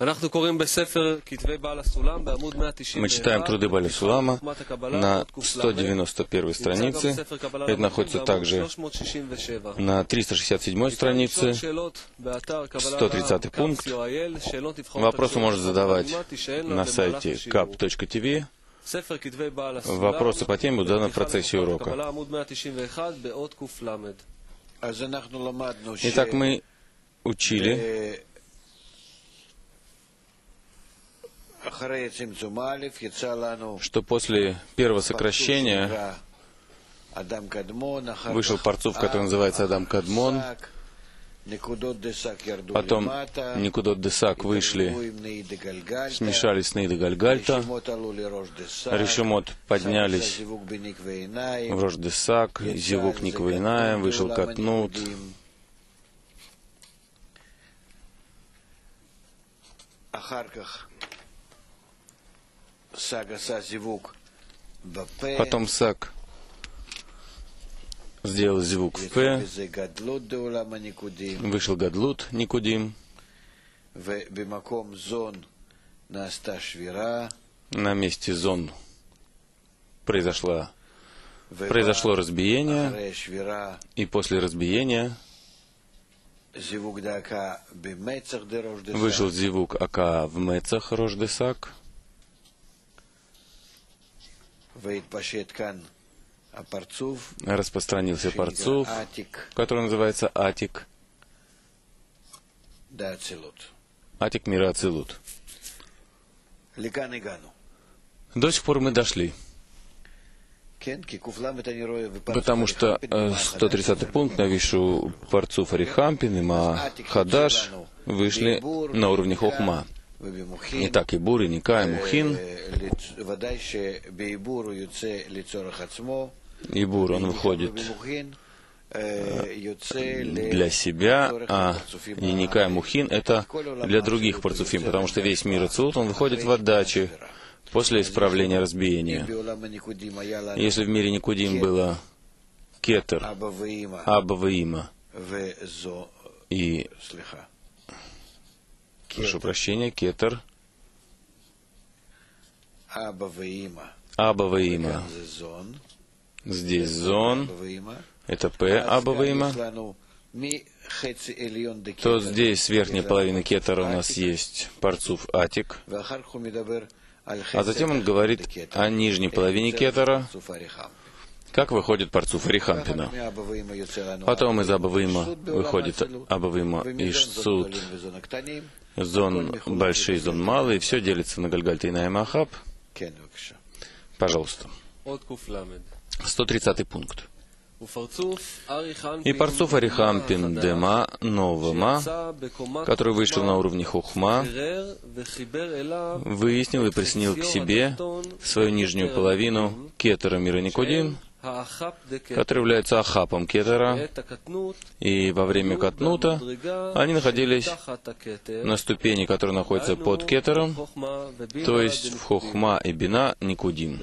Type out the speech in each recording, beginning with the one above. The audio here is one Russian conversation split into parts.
Мы читаем труды Бали Сулама на 191 странице. Это находится также на 367 странице, 130 пункт. Вопросы можно задавать на сайте kap.tv. Вопросы по теме будут заданы в процессе урока. Итак, мы учили что после первого сокращения вышел парцув, который называется Адам Кадмон, Потом Никудот Десак вышли, смешались с Нейда Гальгальта. Решимот поднялись в Рож Десак, Зивук Никвейнаем, вышел Катнут. Потом Сак сделал звук в П, вышел Гадлут Никудим, на месте зон произошла, произошло разбиение, и после разбиения вышел зивук Ака в Мецах Рождесак, распространился парцув, который называется Атик. Атик мира Ацилут. До сих пор мы дошли. Потому что 130 э, пункт на вишу Парцуф Арихампин и Ма Хадаш вышли на уровне Хохма. Итак, и Бур, и Ника, и Мухин. И Бур, он выходит для себя, а Ника и Мухин — это для других парцуфим, потому что весь мир Ацилут, он выходит в отдаче после исправления разбиения. Если в мире Никудим было Кетер, Аба и прошу прощения, кетер, Аба Ваима. Здесь зон, это П Аба Ваима. То здесь с верхней половины кетера у нас есть парцуф Атик. А затем он говорит о нижней половине кетера, как выходит парцуф Рихампина. Потом из Абавыма выходит Абавыма и Шцут, зон большие, зон малые, все делится на Гальгальта и на Эмахаб. Пожалуйста. 130 пункт. И парцуф Арихампин Дема Новыма, который вышел на уровне Хухма, выяснил и приснил к себе свою нижнюю половину Кетера Мира Никодим, который является Ахапом Кетера, и во время Катнута они находились на ступени, которая находится под Кетером, то есть в Хохма и Бина Никудим.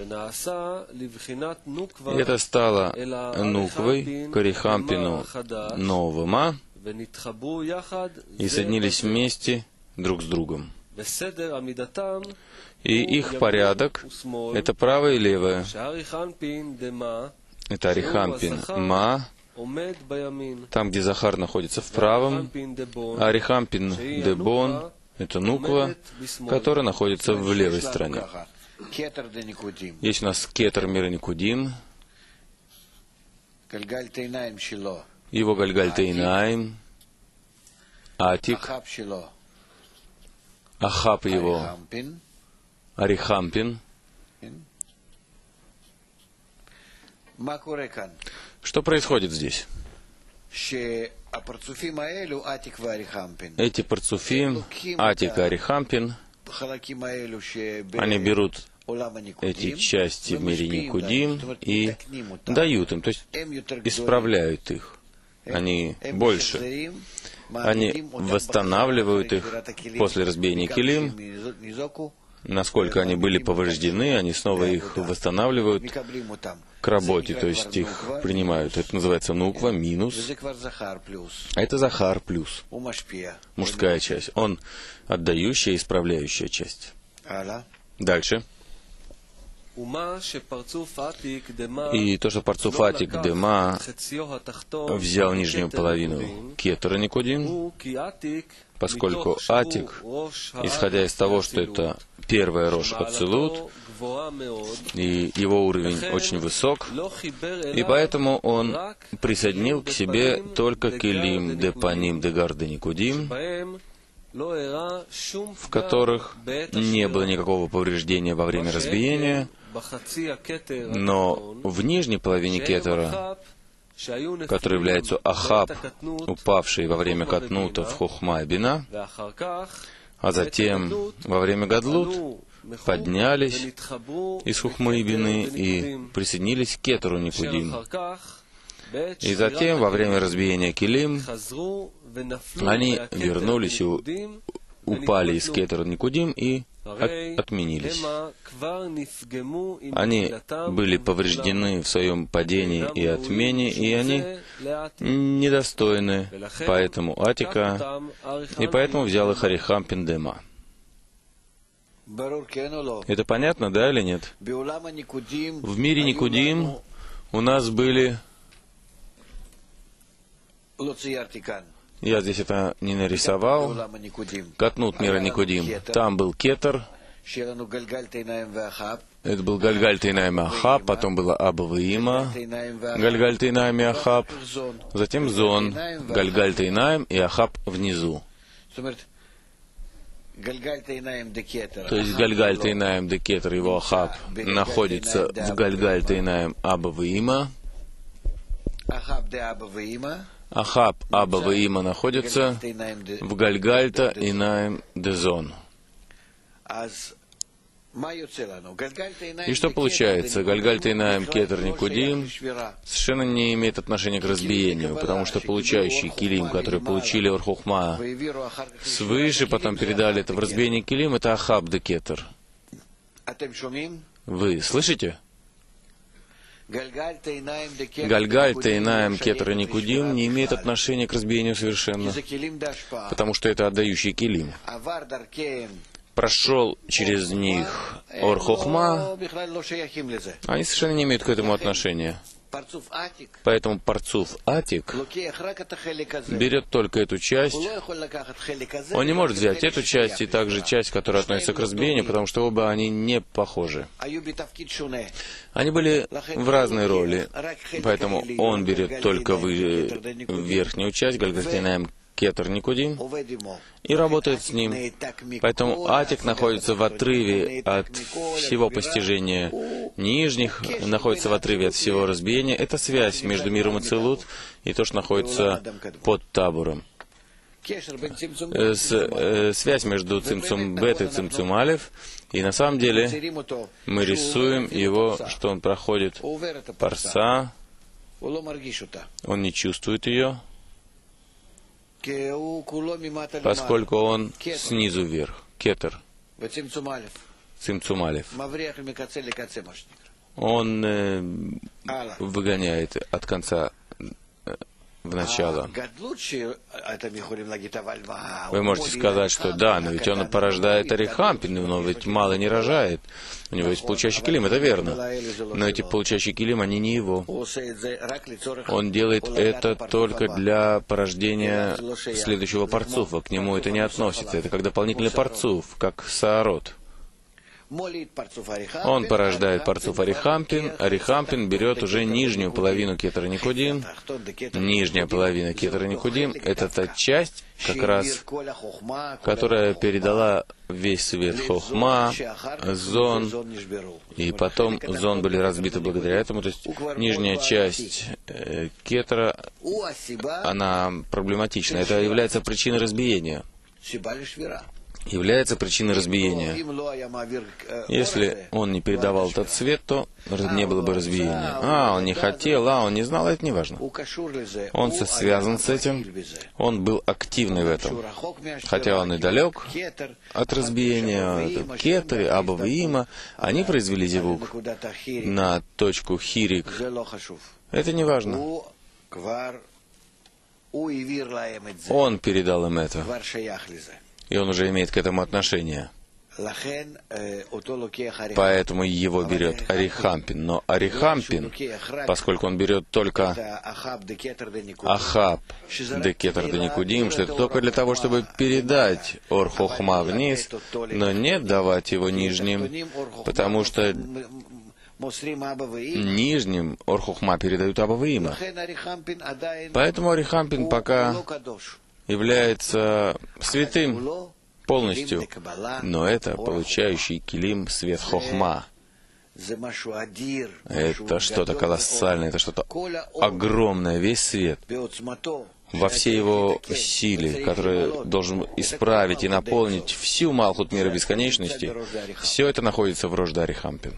И это стало Нуквой, Корихампину Новыма, и соединились вместе друг с другом. И их порядок — это правое и левое. Это Арихампин Ма, там, где Захар находится в правом, а Арихампин Дебон — это Нуква, которая находится в левой стороне. Есть у нас Кетер Мира Никудим, его Гальгальтейнаим, Атик, Ахап его, Арихампин. Что происходит здесь? Эти парцуфим, Атик и Арихампин, они берут эти части в мире Никудим и дают им, то есть исправляют их. Они больше. Они восстанавливают их после разбиения килим, насколько они были повреждены, они снова их восстанавливают к работе, то есть их принимают. Это называется нуква минус. А это захар плюс. Мужская часть. Он отдающая, исправляющая часть. Дальше. И то, что парцуф Атик Дема взял нижнюю половину Кетера Никодим, поскольку Атик, исходя из того, что это первая рожь Ацелут, и его уровень очень высок, и поэтому он присоединил к себе только Келим Депаним Дегарда Никудим, в которых не было никакого повреждения во время разбиения, но в нижней половине кетера, который является Ахаб, упавший во время Катнута в Хухма и Бина, а затем во время Гадлут поднялись из Хухмы и Бины и присоединились к Кетеру Никудим. И затем, во время разбиения Килим, они вернулись и упали из Кетера Никудим и отменились. Они были повреждены в своем падении и отмене, и они недостойны поэтому Атика, и поэтому взял их Арихам Пиндема. Это понятно, да или нет? В мире Никудим у нас были... Я здесь это не нарисовал. Катнут мира Никудим. Там был Кетер. Это был Гальгаль Тейнаем Ахаб, потом было Абаваима, Гальгаль Тейнаем и Ахаб, затем Зон, Гальгаль Тейнаем и Ахаб внизу. То есть Гальгаль Тейнаем Декетер, его Ахаб, находится в Гальгаль Тейнаем Абаваима, Ахаб Абава Има находится в Гальгальта и Наем Дезон. И что получается? Гальгальта и Наем Кетер Никудим совершенно не имеет отношения к разбиению, потому что получающий килим, который получили Орхухма свыше, потом передали это в разбиение килим, это Ахаб де Кетер. Вы слышите? Гальгаль, Тейнаем, Кетер и Никудим не имеет отношения к разбиению совершенно, потому что это отдающий килим. Прошел через них Орхохма, они совершенно не имеют к этому отношения. Поэтому парцуф Атик берет только эту часть. Он не может взять эту часть и также часть, которая относится к разбиению, потому что оба они не похожи. Они были в разной роли, поэтому он берет только верхнюю часть, Гальгартинаем Кетер Никудим и работает с ним. Поэтому Атик находится в отрыве от всего постижения нижних, находится в отрыве от всего разбиения. Это связь между миром и Целут и то, что находится под табором. Э, с, э, связь между цимцум бет и цимцум алев, и на самом деле мы рисуем его, что он проходит парса, он не чувствует ее, поскольку он снизу вверх, кетер, цимцумалев. Он э, выгоняет от конца в начало. Вы можете сказать, что да, но ведь он порождает орехампин, но ведь мало не рожает. У него есть получающий килим, это верно. Но эти получающие килим, они не его. Он делает это только для порождения следующего парцуфа. К нему это не относится. Это как дополнительный парцуф, как саарот. Он порождает парцуф Арихампин. Арихампин берет уже нижнюю половину кетера Никудим. Нижняя половина кетера Никудим — это та часть, как раз, которая передала весь свет Хохма, Зон, и потом Зон были разбиты благодаря этому. То есть нижняя часть э, кетера, она проблематична. Это является причиной разбиения. Является причиной разбиения. Если он не передавал этот свет, то не было бы разбиения. А, он не хотел, а, он не знал, это не важно. Он связан с этим, он был активный в этом. Хотя он и далек от разбиения, кеты, Аба Има, они произвели звук на точку Хирик. Это не важно. Он передал им это и он уже имеет к этому отношение. Поэтому его берет Арихампин. Но Арихампин, поскольку он берет только Ахаб де Кетер де Никудим, что это только для того, чтобы передать Орхохма вниз, но не давать его нижним, потому что нижним Орхохма передают Абаваима. Поэтому Арихампин пока является святым полностью, но это получающий килим свет хохма. Это что-то колоссальное, это что-то огромное, весь свет во всей его силе, который должен исправить и наполнить всю Малхут мира бесконечности, все это находится в Рождаре Хампин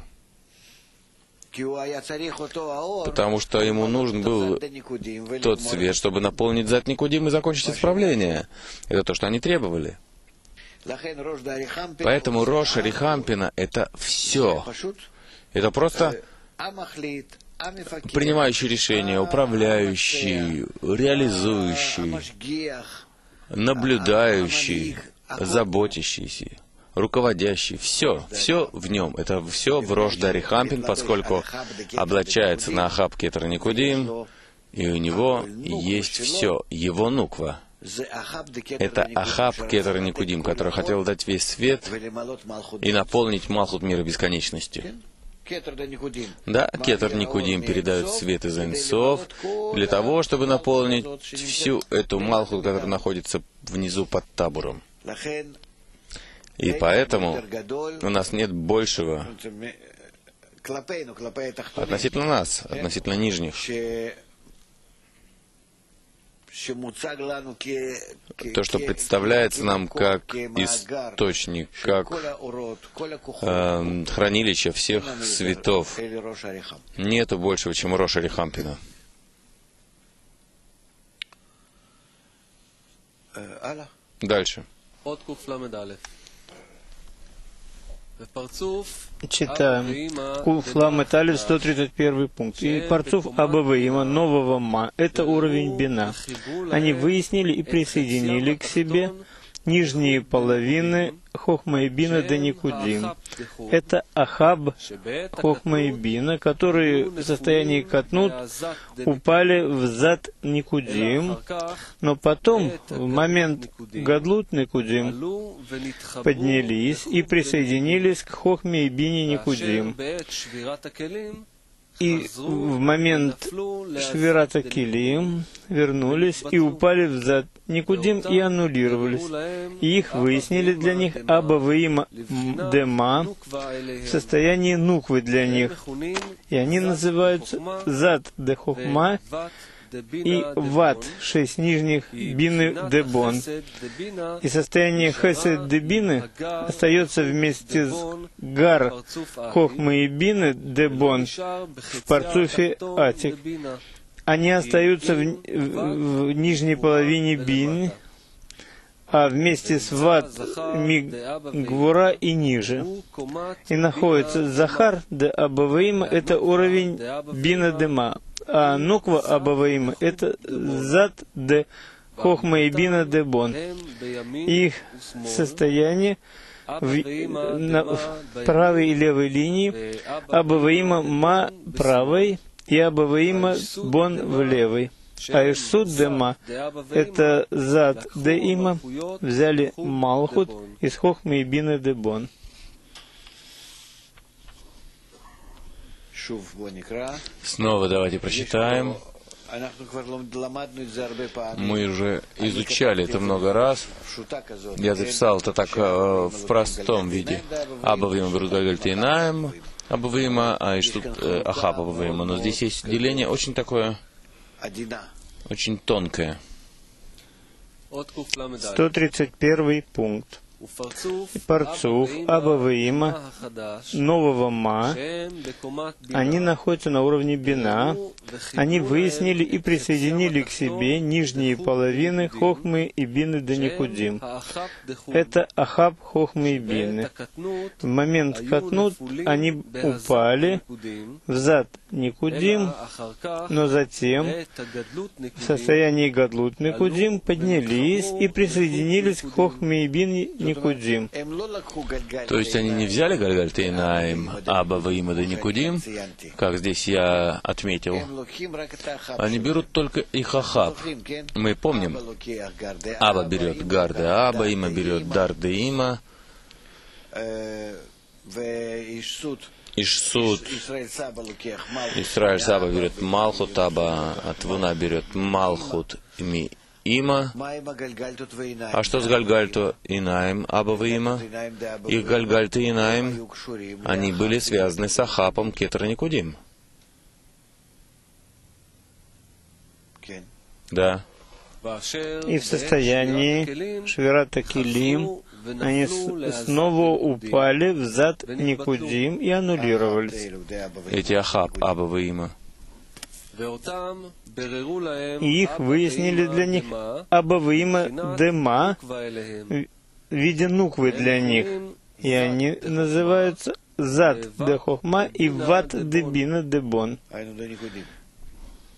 потому что ему нужен был тот свет, чтобы наполнить зад Никудим и закончить исправление. Это то, что они требовали. Поэтому Роша Рихампина — это все. Это просто принимающий решения, управляющий, реализующий, наблюдающий, заботящийся руководящий, все, все в нем. Это все в Рождаре Хампин, поскольку облачается на Ахаб Кетер Никудим, и у него есть все, его нуква. Это Ахаб Кетер Никудим, который хотел дать весь свет и наполнить Малхут мира бесконечности. Да, Кетер Никудим передает свет из Энсов для того, чтобы наполнить всю эту Малхут, которая находится внизу под табором. И поэтому у нас нет большего относительно нас, относительно нижних. То, что представляется нам как источник, как э, хранилище всех светов, нету большего, чем Роша Рихампина. Дальше. Читаем. Куфла Металев, 131 пункт. И Парцуф Абаваима, нового Ма, это уровень Бина. Они выяснили и присоединили к себе нижние половины Хохма и Бина до Никудим. Это Ахаб Хохма и Бина, которые в состоянии катнут упали в зад Никудим, но потом, в момент Гадлут Никудим, поднялись и присоединились к Хохме и Бине Никудим и в момент Швирата Килим вернулись и упали в зад Никудим и аннулировались. И их выяснили для них Абаваима Дема в состоянии нуквы для них. И они называются Зад Дехохма и ват, шесть нижних бины дебон. И состояние хесед дебины остается вместе с гар хохмы и бины дебон в парцуфе атик. Они остаются в, в, в нижней половине бин, а вместе с ват гвура и ниже. И находится Захар де Абаваима, это уровень бина дема а нуква Абаваима — это зад де хохма и бина де бон. Их состояние в, на, в правой и левой линии, Абаваима ма правой и Абаваима бон в левой. А Ишсуд Дема — это зад де има, взяли Малхут из Хохмы и Бина де Бон. Снова давайте прочитаем. Мы уже изучали это много раз. Я записал это так э, в простом виде. Абавима Брудагель Абавима, а и что э, Ахаб Абавима. Но здесь есть деление очень такое, очень тонкое. 131 пункт. Парцуф, Абаваима, нового Ма, они находятся на уровне Бина. Они выяснили и присоединили к себе нижние половины Хохмы и Бины до Никудим. Это Ахаб, Хохмы и Бины. В момент Катнут они упали в зад Никудим, но затем в состоянии Гадлут Никудим поднялись и присоединились к Хохме и Бин Никудим. То есть они не взяли Гальгальтейнаим, Аба, Ваима да Никудим, как здесь я отметил. Они берут только их Ахаб. Мы помним, Аба берет Гарде Аба, Има берет Дарде Има, Ишсуд, Исраиль Саба берет Малхут Аба, Атвуна берет Малхут Ми Има. А что с Гальгальто Инаем Абава Има? Их Гальгальто Инаем, они были связаны с Ахапом Кетра Никудим. Да. И в состоянии Швирата Килим они снова упали в зад Никудим и аннулировались. Эти Ахаб, Абава Има. И их выяснили для них Абавима Дема в виде нуквы для них. И они называются Зад де Хохма и Ват де Бина де Бон.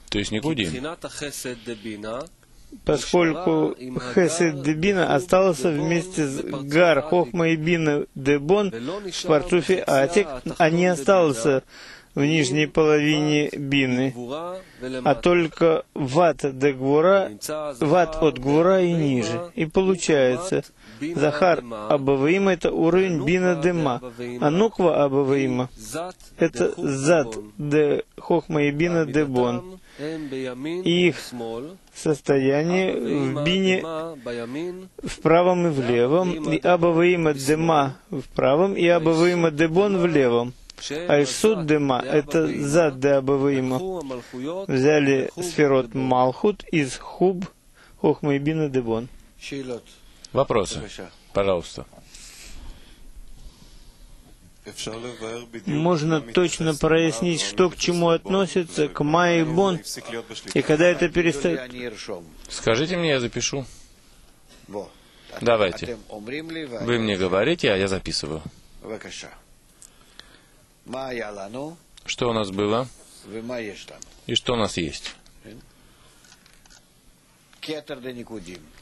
То есть Никудим. Поскольку Хесед де Бина остался вместе с Гар Хохма и Бина де Бон в Парцуфе Атик, а не остался в нижней половине бины, а только ват де гвура, ват от гвура и ниже. И получается, Захар Абаваима — это уровень бина дема, а нуква Абаваима — это зад де хохма и бина де бон. Их состояние в бине в правом и в левом, и Абаваима дема в правом, и Абаваима дебон в левом. Айшсуд дема — это зад де Абаваима. Взяли сферот Малхут из Хуб Хохма и бина дебон. Вопросы? Пожалуйста. Можно точно прояснить, что к чему относится, к Май и Бон, и когда это перестает... Скажите мне, я запишу. Давайте. Вы мне говорите, а я записываю. Что у нас было? И что у нас есть?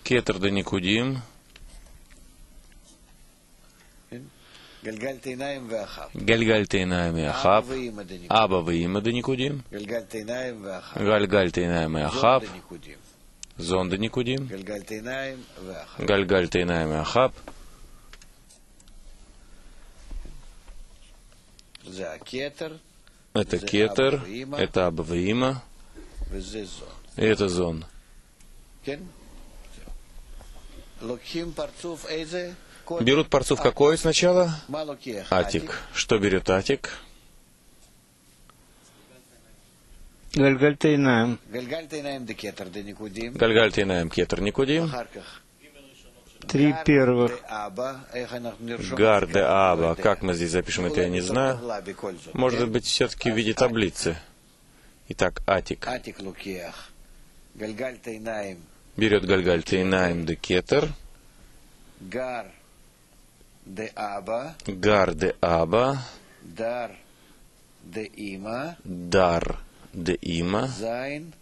Кетер да Никудим. Гальгальтейнаем и Ахаб, Аба Ваима да Никудим, Гальгальтейнаем и Ахаб, Зон да Никудим, Гальгальтейнаем и Ахаб, это Кетер, это Аба Ваима, и это Зон. Берут парцув какой сначала? Атик. Что берет Атик? Гальгальтейнаем. Гальгальтейнаем кетер Никудим. Три первых. Гар де Аба. Как мы здесь запишем это, я не знаю. Может быть, все-таки в виде таблицы. Итак, Атик. Берет Гальгальтейнаем де кетер. ג"ר דאבא, ג"ר דאבא, ג"ר דאימא, ג"ר דאימא, ז'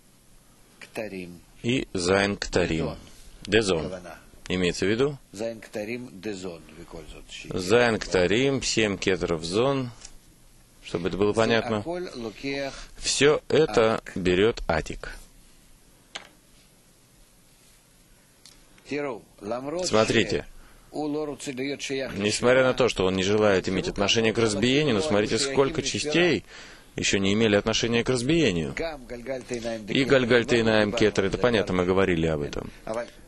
כתרים. И ז' כתרים דזו"ן. Имеется в виду? ז' כתרים семь кетров זו"ן, чтобы это было понятно. Все это берет עתיק. Смотрите, Несмотря на то, что он не желает иметь отношение к разбиению, но смотрите, сколько частей еще не имели отношения к разбиению. И Гальгальтейнаем Кетер, это понятно, мы говорили об этом.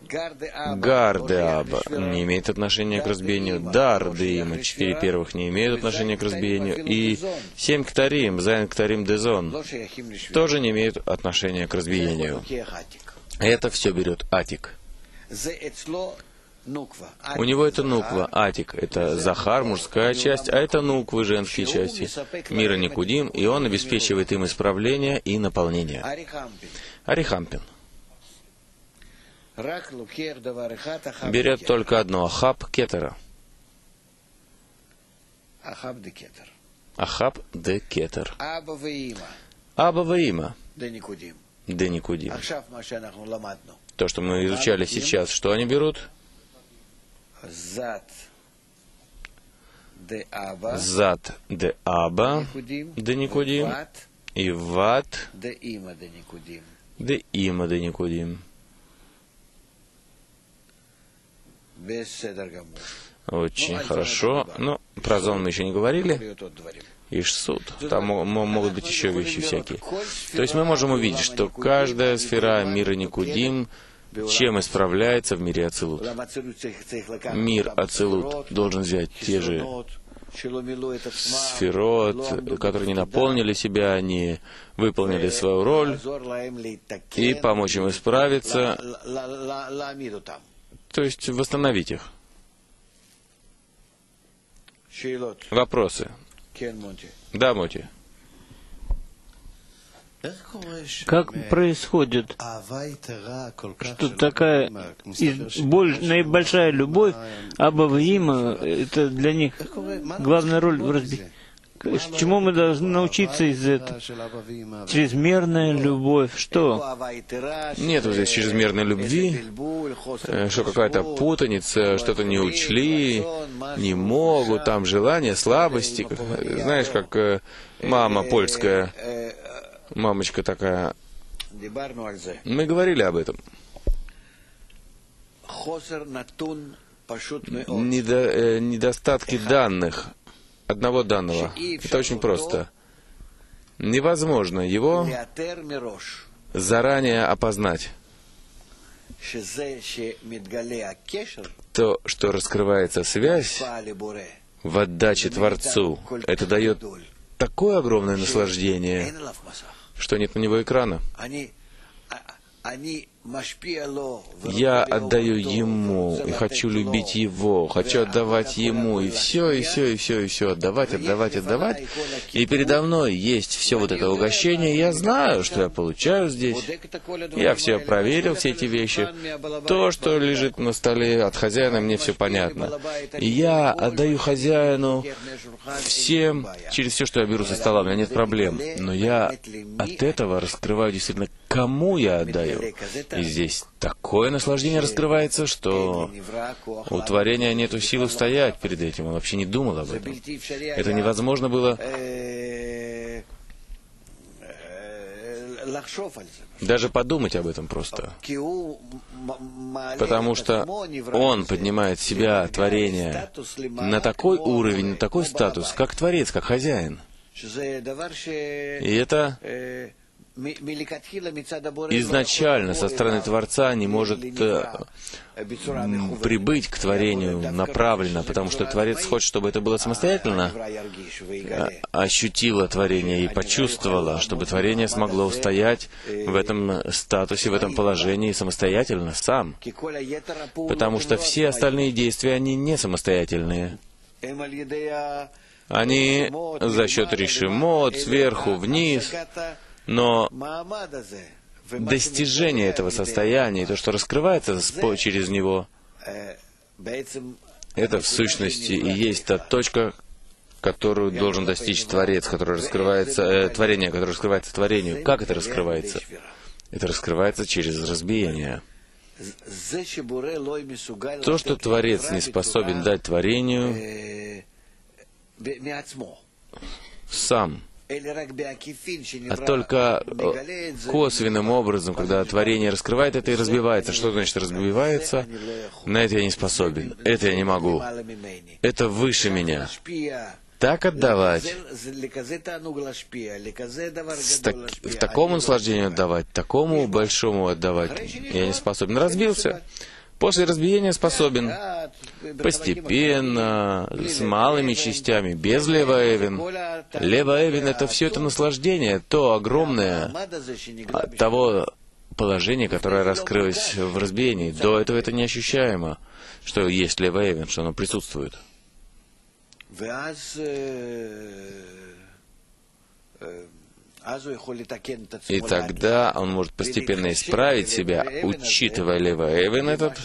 Гардеаба не имеет отношения к разбиению. Дардеима, четыре первых не имеют отношения к разбиению. И семь Ктарим, Зайн Ктарим Дезон, тоже не имеют отношения к разбиению. Это все берет Атик. У него это нуква, атик, это захар, мужская часть, а это нуквы, женские части, мира Никудим, и он обеспечивает им исправление и наполнение. Арихампин берет только одно, ахаб кетера. Ахаб де кетер. Аба Ваима. Де Никудим. То, что мы изучали сейчас, что они берут? Зад де Аба, де Никудим, и Ват де Има де Никудим. Очень хорошо. Но про зон мы еще не говорили. Ишсуд. Там могут быть еще вещи всякие. То есть мы можем увидеть, что каждая сфера мира Никудим чем исправляется в мире Ацилут. Мир Ацилут должен взять те же сферот, которые не наполнили себя, не выполнили свою роль, и помочь им исправиться, то есть восстановить их. Вопросы? Да, Моти. Как происходит, что такая боль, наибольшая любовь, Абавима, это для них главная роль в разбитии? Чему мы должны научиться из этого? Чрезмерная любовь. Что? Нет вот здесь чрезмерной любви, э, что какая-то путаница, что-то не учли, не могут, там желания, слабости. Знаешь, как э, мама польская, мамочка такая. Мы говорили об этом. Недо, э, недостатки данных. Одного данного. Это очень просто. Невозможно его заранее опознать. То, что раскрывается связь в отдаче Творцу, это дает такое огромное наслаждение, что нет на него экрана. Я отдаю Ему и хочу любить Его, хочу отдавать Ему, и все, и все, и все, и все, отдавать, отдавать, отдавать. И передо мной есть все вот это угощение, я знаю, что я получаю здесь. Я все проверил, все эти вещи. То, что лежит на столе от хозяина, мне все понятно. И я отдаю хозяину всем через все, что я беру со стола, у меня нет проблем. Но я от этого раскрываю действительно, кому я отдаю. И здесь такое наслаждение раскрывается, что у творения нет силы стоять перед этим. Он вообще не думал об этом. Это невозможно было даже подумать об этом просто. Потому что он поднимает себя, творение, на такой уровень, на такой статус, как творец, как хозяин. И это изначально со стороны Творца не может э, прибыть к творению направленно, потому что Творец хочет, чтобы это было самостоятельно, а, ощутило творение и почувствовало, чтобы творение смогло устоять в этом статусе, в этом положении самостоятельно, сам. Потому что все остальные действия, они не самостоятельные. Они за счет решимот, сверху вниз, но достижение этого состояния, то, что раскрывается через него, это в сущности и есть та точка, которую должен достичь Творец, который раскрывается, э, творение, которое раскрывается творению. Как это раскрывается? Это раскрывается через разбиение. То, что Творец не способен дать творению сам, а только э, косвенным образом, когда творение раскрывает это и разбивается. Что значит разбивается? На это я не способен. Это я не могу. Это выше меня. Так отдавать, так, в таком наслаждении отдавать, такому большому отдавать, я не способен. Разбился. После разбиения способен постепенно, с малыми частями, без левоэвен. Левоэвен — это все это наслаждение, то огромное от того положения, которое раскрылось в разбиении. До этого это неощущаемо. что есть левый эвен, что оно присутствует. И тогда он может постепенно исправить себя, учитывая левый эвен этот,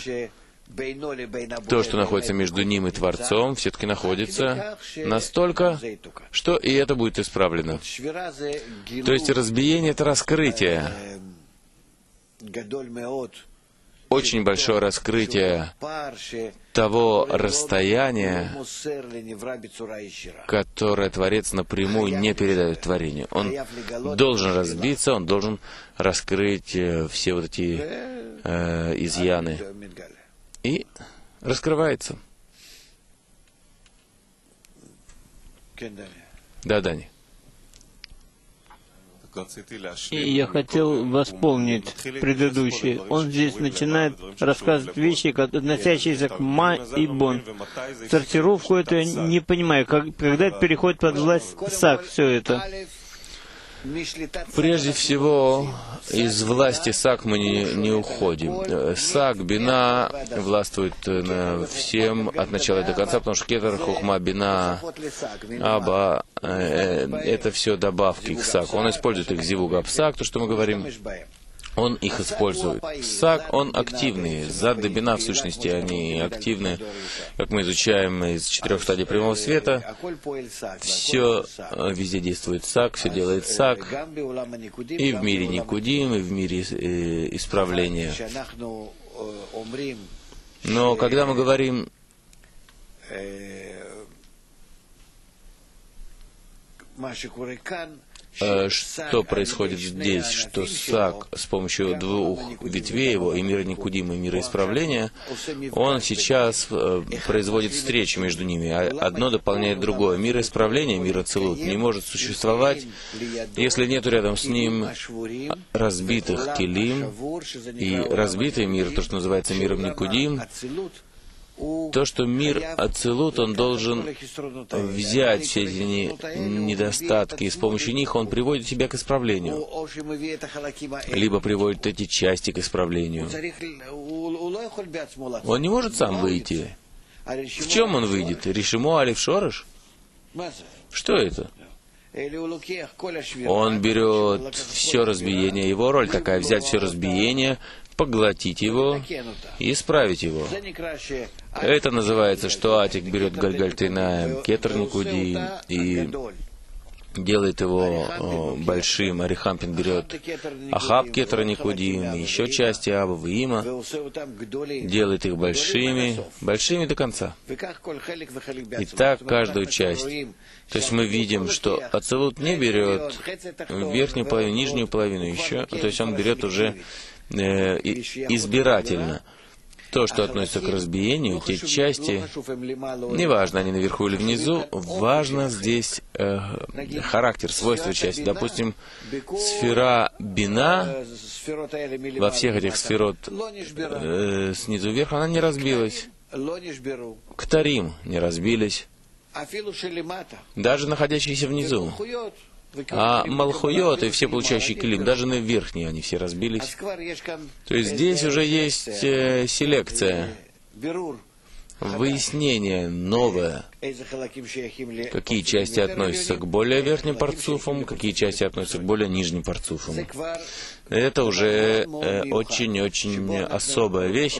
то, что находится между ним и Творцом, все-таки находится настолько, что и это будет исправлено. То есть разбиение — это раскрытие, очень большое раскрытие того расстояния, которое Творец напрямую не передает творению. Он должен разбиться, он должен раскрыть э, все вот эти э, изъяны и раскрывается. Да, Дани. И я хотел восполнить предыдущий. Он здесь начинает рассказывать вещи, относящиеся к Ма и Бон. Сортировку эту я не понимаю, как, когда это переходит под власть САК, все это. Прежде всего, из власти САК мы не, не уходим. САК, Бина властвует над всем от начала до конца, потому что Кетер, Хухма, Бина, Аба, э, это все добавки к САК. Он использует их Зивуга САК, то, что мы говорим он их использует. Сак, он активный. Зад и бина, в сущности, они активны. Как мы изучаем из четырех стадий прямого света, все э, везде действует сак, все делает сак. И в мире Никудим, и в мире э, исправления. Но когда мы говорим Э, что происходит здесь, что Сак с помощью двух ветвей его, и мира Никудима, и мира исправления, он сейчас э, производит встречу между ними. А одно дополняет другое. Мир исправления, мир Ацелут не может существовать, если нет рядом с ним разбитых келим, и разбитый мир, то, что называется миром Никудим, то, что мир Ацелут, он должен взять все эти недостатки, и с помощью них он приводит тебя к исправлению. Либо приводит эти части к исправлению. Он не может сам выйти. В чем он выйдет? Ришимо Алиф Шорыш? Что это? Он берет все разбиение, его роль такая, взять все разбиение, поглотить его и исправить его. Это называется, что Атик берет Гальгальтина, Кетр Никуди и делает его большим, Арихампин берет Ахаб Кетра Никудим, еще части Аба Виима, делает их большими, большими до конца. И так каждую часть. То есть мы видим, что Ацелут не берет верхнюю половину, нижнюю половину еще, то есть он берет уже э, избирательно. То, что относится к разбиению, те части, неважно, они наверху или внизу, важно здесь э, характер, свойства части. Допустим, сфера бина во всех этих сферот э, снизу вверх, она не разбилась. Ктарим не разбились. Даже находящиеся внизу. А Малхуйот и все получающие клим, даже на верхние они все разбились. То есть здесь уже есть э, селекция, выяснение новое, какие части относятся к более верхним парцуфам, какие части относятся к более нижним парцуфам. Это уже очень-очень э, особая вещь.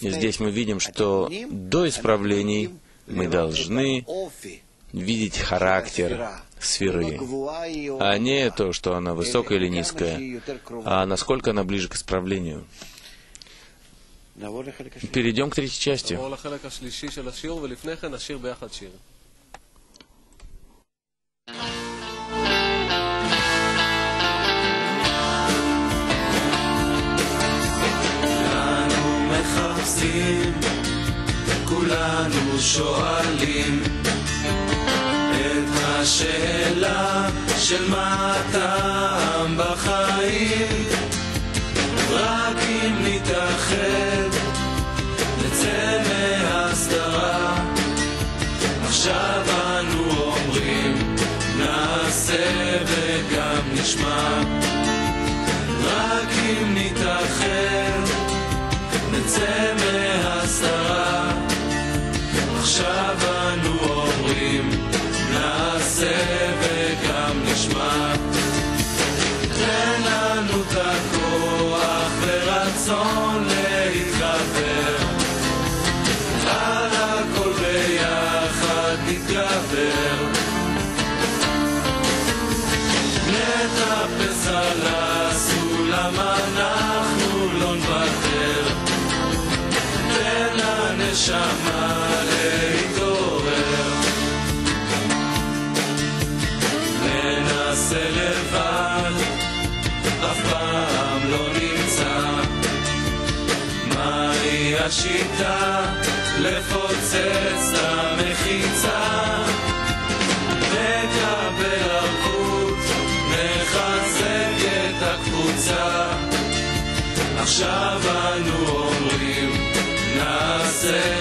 И здесь мы видим, что до исправлений мы должны видеть характер сферы, а не то, что она высокая или низкая, а насколько она ближе к исправлению. Перейдем к третьей части. כולנו שואלים השאלה של מה הטעם בחיים שיטה לפוצץ למחיצה נקבל ערבות, נחזק את הקבוצה. עכשיו אנו אומרים נעשה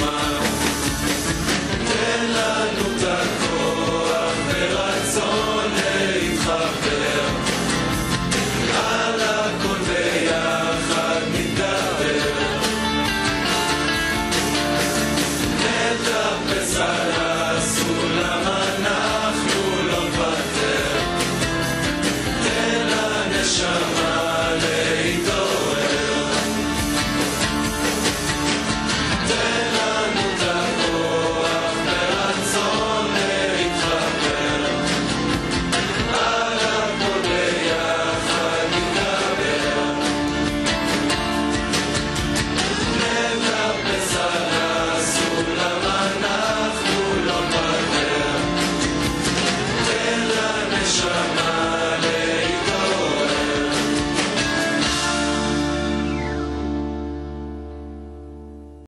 smile.